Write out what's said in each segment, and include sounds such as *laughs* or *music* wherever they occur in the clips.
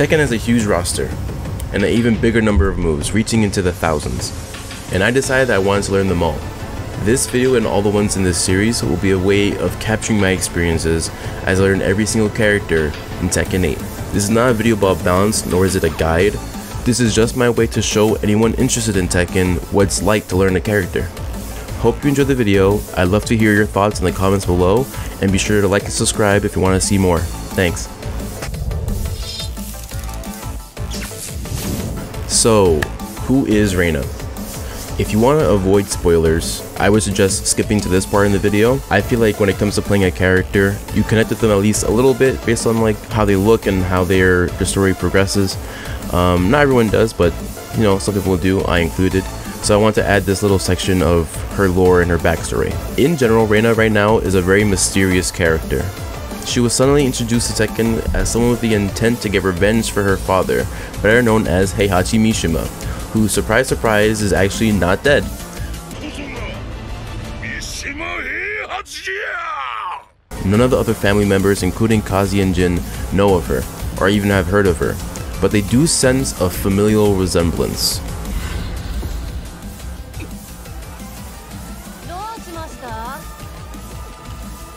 Tekken has a huge roster, and an even bigger number of moves, reaching into the thousands, and I decided that I wanted to learn them all. This video and all the ones in this series will be a way of capturing my experiences as I learn every single character in Tekken 8. This is not a video about balance, nor is it a guide. This is just my way to show anyone interested in Tekken what it's like to learn a character. Hope you enjoyed the video, I'd love to hear your thoughts in the comments below, and be sure to like and subscribe if you want to see more. Thanks. So, who is Reina? If you want to avoid spoilers, I would suggest skipping to this part in the video. I feel like when it comes to playing a character, you connect with them at least a little bit based on like how they look and how their, their story progresses. Um, not everyone does, but you know, some people do, I included. So I want to add this little section of her lore and her backstory. In general, Reina right now is a very mysterious character. She was suddenly introduced to Tekken as someone with the intent to get revenge for her father, better known as Heihachi Mishima, who, surprise surprise, is actually not dead. None of the other family members, including Kazi and Jin, know of her, or even have heard of her, but they do sense a familial resemblance.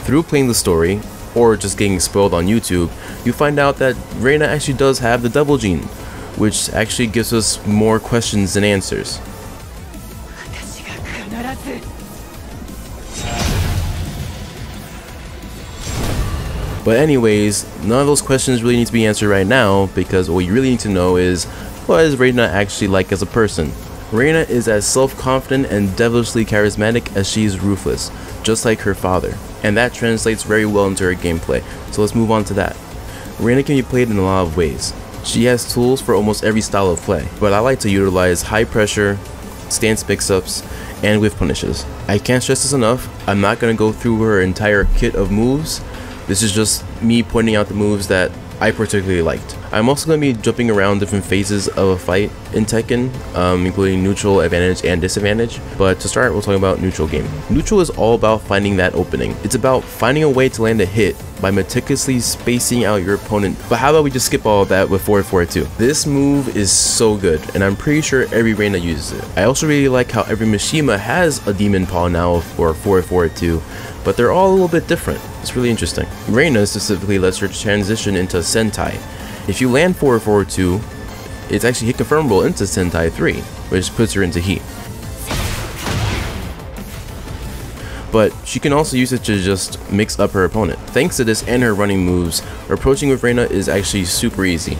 Through playing the story, or just getting spoiled on YouTube, you find out that Reina actually does have the Devil Gene, which actually gives us more questions than answers. But anyways, none of those questions really need to be answered right now because what you really need to know is what is Reina actually like as a person? Reina is as self-confident and devilishly charismatic as she is ruthless, just like her father, and that translates very well into her gameplay, so let's move on to that. Reina can be played in a lot of ways. She has tools for almost every style of play, but I like to utilize high pressure, stance mix-ups, and whiff punishes. I can't stress this enough, I'm not going to go through her entire kit of moves, this is just me pointing out the moves that I particularly liked. I'm also going to be jumping around different phases of a fight in Tekken, um, including neutral, advantage, and disadvantage. But to start, we'll talk about neutral game. Neutral is all about finding that opening. It's about finding a way to land a hit by meticulously spacing out your opponent. But how about we just skip all that with 442? This move is so good, and I'm pretty sure every Reina uses it. I also really like how every Mishima has a Demon Paw now for 442, but they're all a little bit different. It's really interesting. Reina specifically lets her transition into Sentai. If you land 442, it's actually hit confirmable into Sentai 3, which puts her into Heat. But she can also use it to just mix up her opponent. Thanks to this and her running moves, approaching with Reina is actually super easy.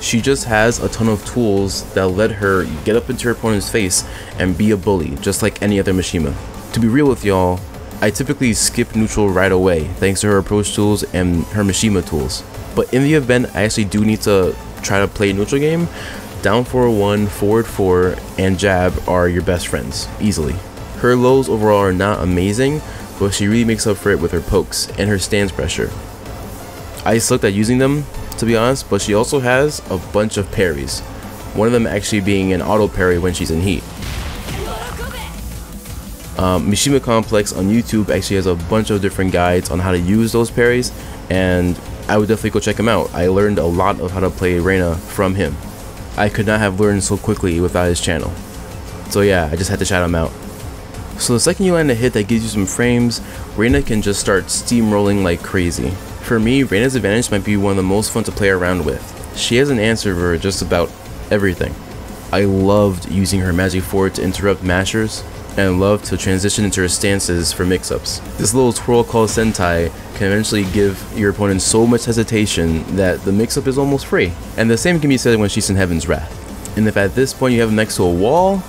She just has a ton of tools that let her get up into her opponent's face and be a bully, just like any other Mishima. To be real with y'all, I typically skip neutral right away thanks to her approach tools and her Mishima tools. But in the event I actually do need to try to play neutral game, down 4-1, forward 4, and jab are your best friends, easily. Her lows overall are not amazing, but she really makes up for it with her pokes and her stance pressure. I sucked at using them, to be honest, but she also has a bunch of parries. One of them actually being an auto parry when she's in heat. Um, Mishima Complex on YouTube actually has a bunch of different guides on how to use those parries, and I would definitely go check him out. I learned a lot of how to play Reina from him. I could not have learned so quickly without his channel. So yeah, I just had to shout him out. So the second you land a hit that gives you some frames, Reina can just start steamrolling like crazy. For me, Reina's advantage might be one of the most fun to play around with. She has an answer for just about everything. I loved using her magic forward to interrupt mashers, and love to transition into her stances for mix-ups. This little twirl called Sentai can eventually give your opponent so much hesitation that the mix-up is almost free. And the same can be said when she's in Heaven's Wrath. And if at this point you have him next to a wall,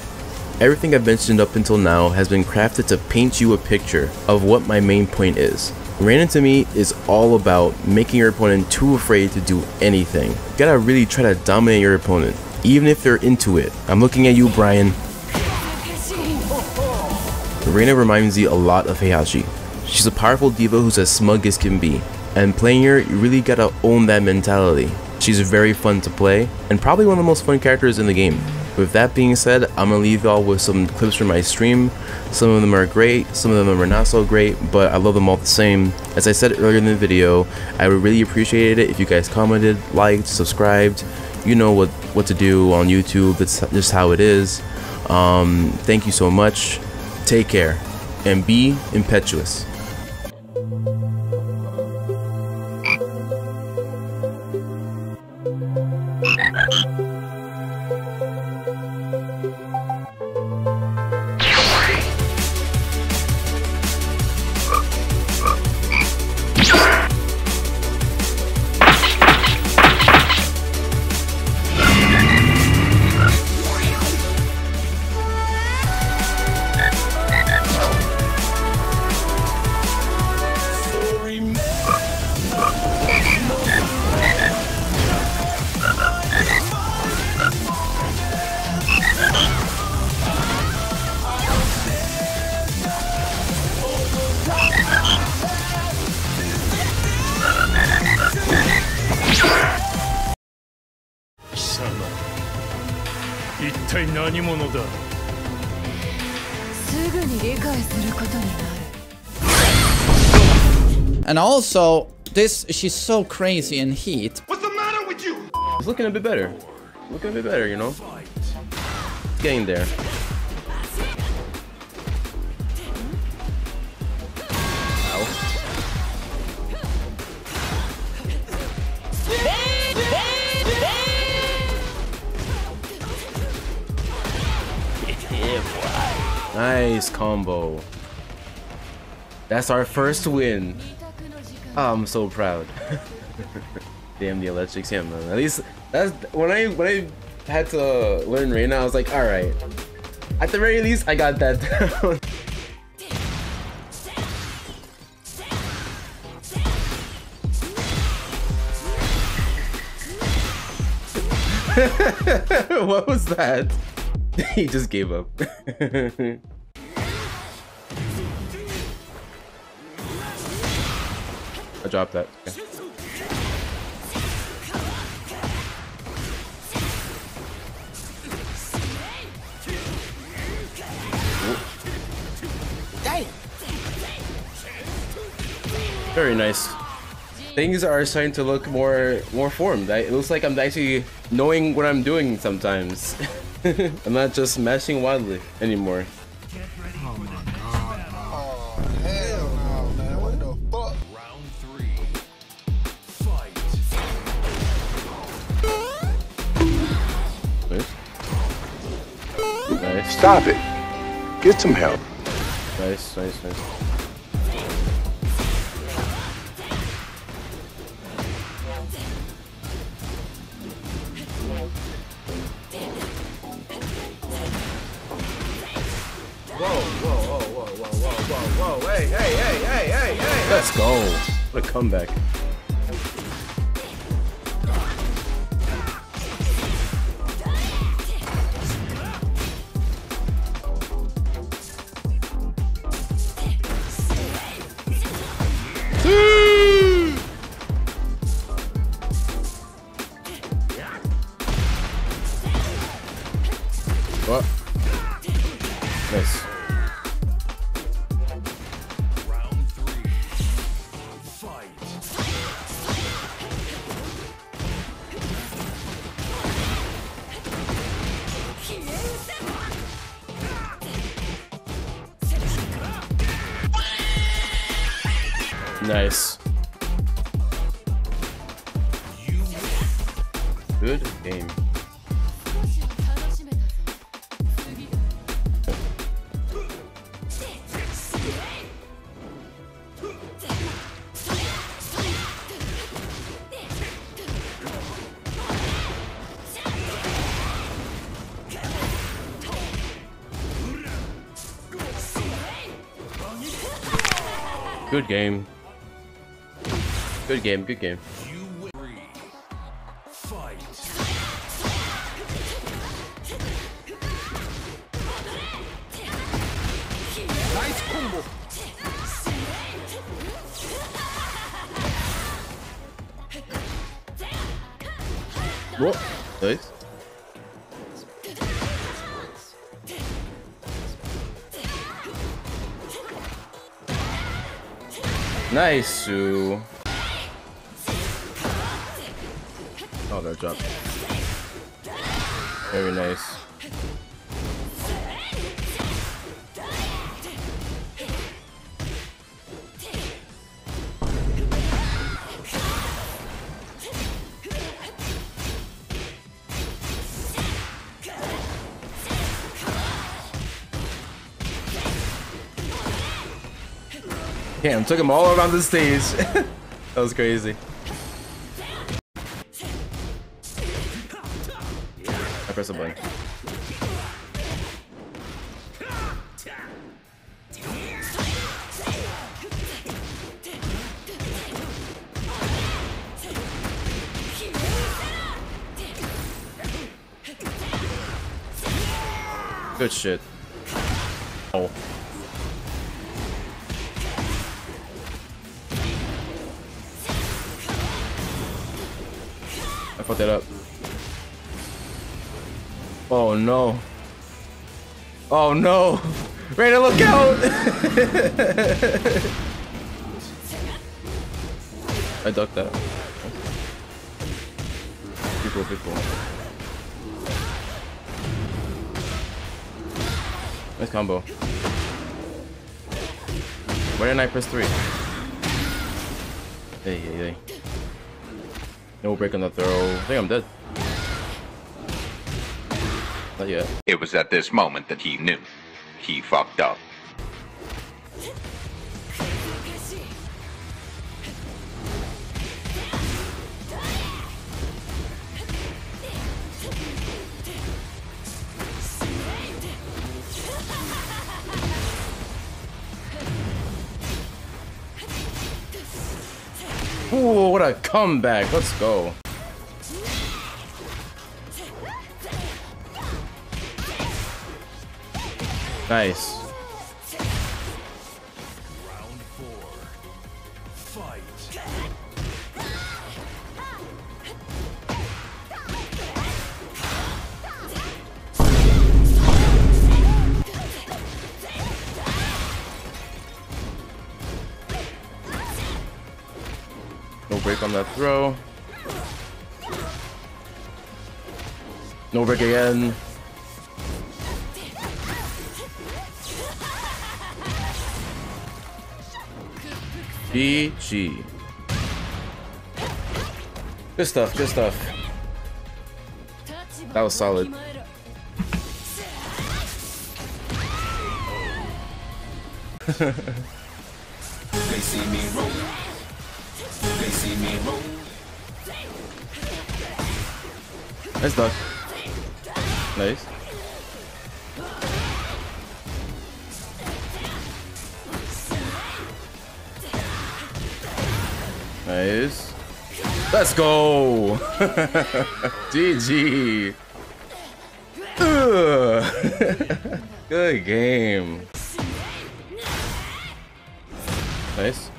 everything I've mentioned up until now has been crafted to paint you a picture of what my main point is. Reina to me is all about making your opponent too afraid to do anything. You gotta really try to dominate your opponent, even if they're into it. I'm looking at you, Brian. Reina reminds me a lot of Heihachi. She's a powerful diva who's as smug as can be, and playing her, you really gotta own that mentality. She's very fun to play, and probably one of the most fun characters in the game. With that being said, I'm gonna leave y'all with some clips from my stream. Some of them are great, some of them are not so great, but I love them all the same. As I said earlier in the video, I would really appreciate it if you guys commented, liked, subscribed. You know what, what to do on YouTube, that's just how it is. Um, thank you so much. Take care and be impetuous. And also, this she's so crazy in heat. What's the matter with you? It's looking a bit better. Looking a bit better, you know? It's getting there. *laughs* Nice combo. That's our first win. I'm so proud. *laughs* Damn the electric man. At least that's when I when I had to learn Reina, I was like, all right. At the very least, I got that down. *laughs* what was that? *laughs* he just gave up. I dropped that. Okay. Very nice. Things are starting to look more more formed. it looks like I'm actually knowing what I'm doing sometimes. *laughs* I'm not just mashing wildly anymore. Stop it. Get some help. Nice, nice, nice. Whoa, whoa, whoa, whoa, whoa, whoa, whoa, whoa, hey, hey, hey, hey, hey, hey! Let's go. What a comeback. Nice. Good game. Good game. Good game, good game. Nice. What? Nice. Nice, Sue. That drop. Very nice. Damn, took him all around the stage. *laughs* that was crazy. Press. Good shit. Oh. I fucked that up. Oh no. Oh no. Reina, look out! *laughs* I ducked that. People, people. Nice combo. Why didn't I press three? Hey, hey, hey. No break on the throw. I think I'm dead. It was at this moment that he knew. He fucked up. Ooh, what a comeback. Let's go. Nice. No break on that throw. No break again. GG. Good stuff, good stuff. That was solid. They see me roll. They see me roll. Nice duck. Nice. Nice. Let's go. *laughs* GG. *laughs* Good game. Nice.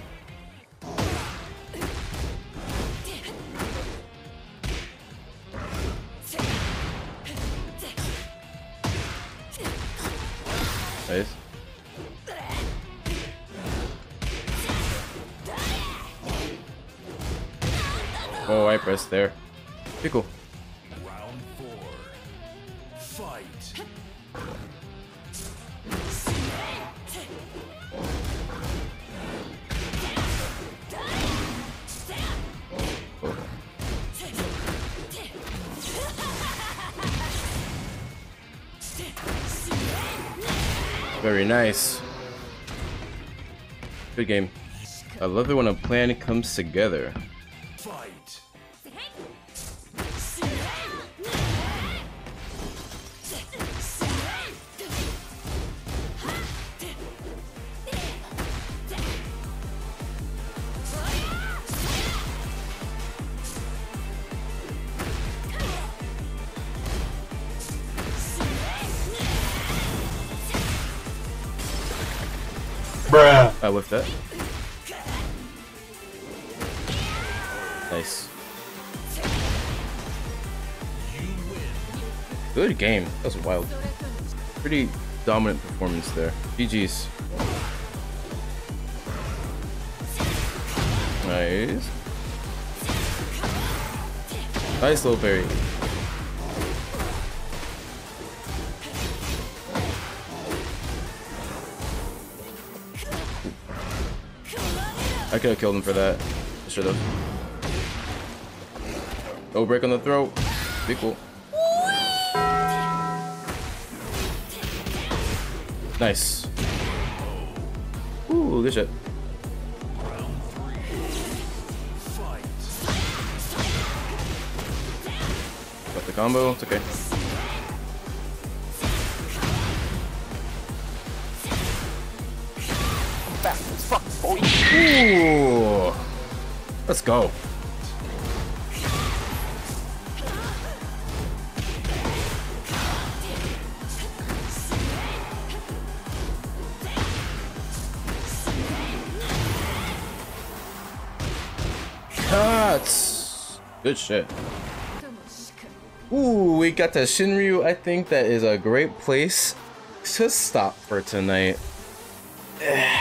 There. Cool. Round four. Fight. Very nice. Good game. I love it when a plan comes together. Uh, I whiffed that. Nice. Good game. That was wild. Pretty dominant performance there. GG's. Nice. Nice little parry. I could have killed him for that. Should have. Oh, break on the throat. Be cool. Nice. Ooh, good shit. Got the combo. It's okay. Ooh. Let's go. Cuts. Good shit. Ooh, we got the Shinryu. I think that is a great place to stop for tonight. Eh.